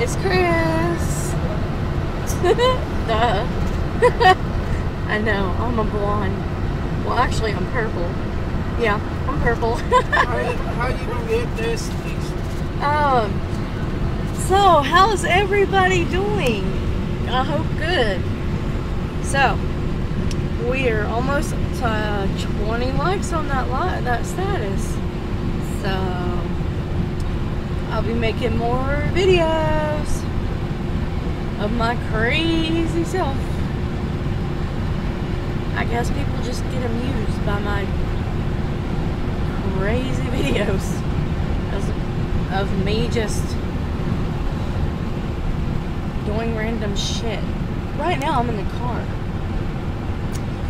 It's Chris. Duh. I know, I'm a blonde. Well, actually, I'm purple. Yeah, I'm purple. how, how you gonna get this? um, so, how's everybody doing? I hope good. So, we're almost to 20 likes on that li that status. So, I'll be making more videos of my crazy self. I guess people just get amused by my crazy videos of, me just doing random shit. Right now I'm in the car.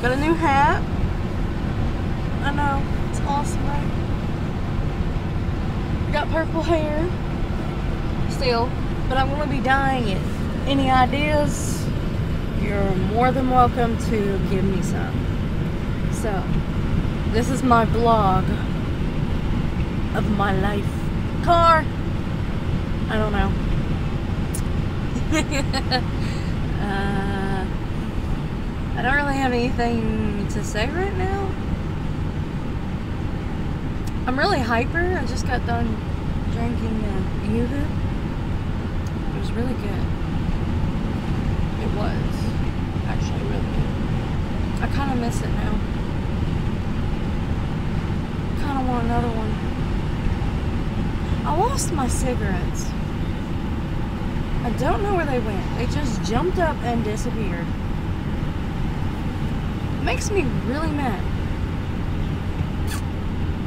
Got a new hat. I know, it's awesome, right? Purple hair. Still, but I'm gonna be dyeing it. Any ideas? You're more than welcome to give me some. So, this is my vlog of my life. Car. I don't know. uh, I don't really have anything to say right now. I'm really hyper. I just got done drinking uh, Yoo-Hoo. It was really good. It was actually really good. I kind of miss it now. I kind of want another one. I lost my cigarettes. I don't know where they went. They just jumped up and disappeared. makes me really mad.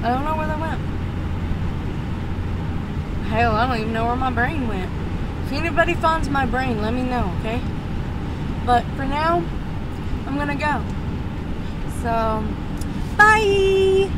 I don't know where. Hell, I don't even know where my brain went. If anybody finds my brain, let me know, okay? But for now, I'm gonna go. So, bye!